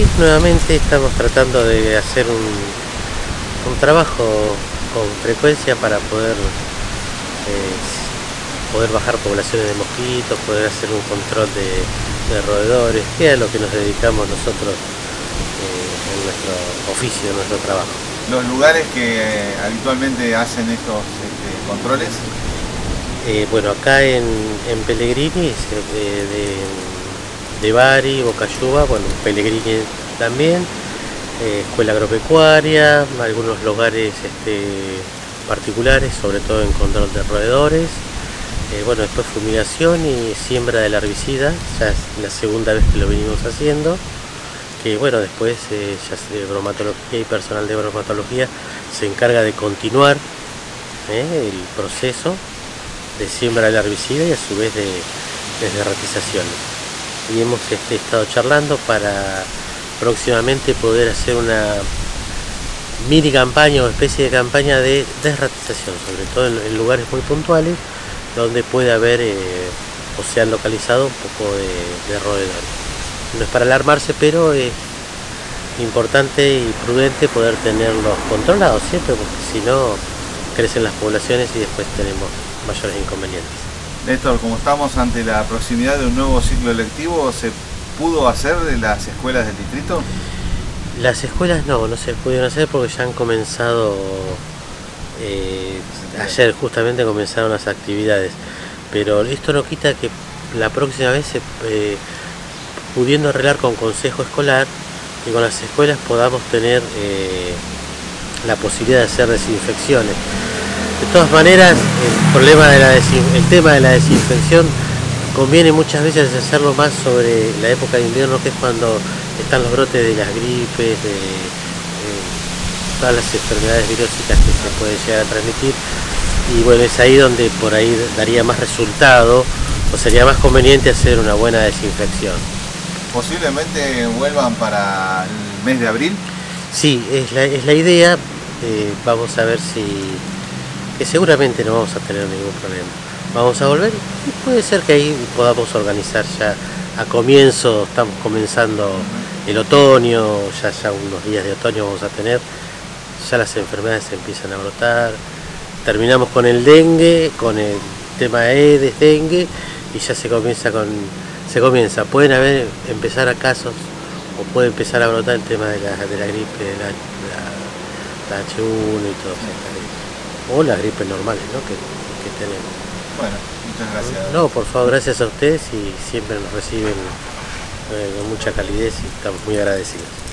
Sí, nuevamente estamos tratando de hacer un, un trabajo con frecuencia para poder, eh, poder bajar poblaciones de mosquitos, poder hacer un control de, de roedores, que es a lo que nos dedicamos nosotros eh, en nuestro oficio, en nuestro trabajo. Los lugares que habitualmente hacen estos este, controles. Eh, bueno, acá en, en Pellegrini, de- de Bari, Bocayuba, bueno, Pellegrini también, eh, escuela agropecuaria, algunos lugares este, particulares, sobre todo en control de roedores, eh, bueno, después fumigación y siembra del herbicida, ya es la segunda vez que lo venimos haciendo, que bueno, después eh, ya se- bromatología y personal de bromatología se encarga de continuar eh, el proceso de siembra del herbicida y a su vez de, de. Y hemos este, estado charlando para próximamente poder hacer una mini campaña o especie de campaña de desratización, sobre todo en, lugares muy puntuales donde puede haber eh, o se han localizado un poco de, de roedores. No es para alarmarse, pero es importante y prudente poder tenerlos controlados siempre, porque si no crecen las poblaciones y después tenemos mayores inconvenientes. Néstor, como estamos ante la proximidad de un nuevo ciclo lectivo, ¿se pudo hacer de las escuelas del distrito? Las escuelas no, no se pudieron hacer porque ya han comenzado, eh, ayer justamente comenzaron las actividades, pero esto no quita que la próxima vez, eh, pudiendo arreglar con consejo escolar y con las escuelas podamos tener eh, la posibilidad de hacer desinfecciones. De todas maneras, el problema de la desin- el tema de la desinfección conviene muchas veces hacerlo más sobre la época de invierno, que es cuando están los brotes de las gripes, de todas las enfermedades virósicas que se pueden llegar a transmitir. Y bueno, es ahí donde por ahí daría más resultado o sería más conveniente hacer una buena desinfección. Posiblemente vuelvan para el mes de abril. Sí, es la, es la idea. eh, vamos a ver si. Que seguramente no vamos a tener ningún problema. Vamos a volver y puede ser que ahí podamos organizar ya a comienzo, estamos comenzando el otoño, ya, ya unos días de otoño vamos a tener, ya las enfermedades empiezan a brotar. Terminamos con el dengue, con el tema Aedes, dengue, y ya se comienza con. se comienza. Pueden haber, empezar a casos o puede empezar a brotar el tema de la, de la gripe, la, la- la H1 y todo. O las gripes normales ¿no? que, que tenemos. Bueno, muchas gracias. No, por favor, gracias a ustedes y siempre nos reciben eh, con mucha calidez y estamos muy agradecidos.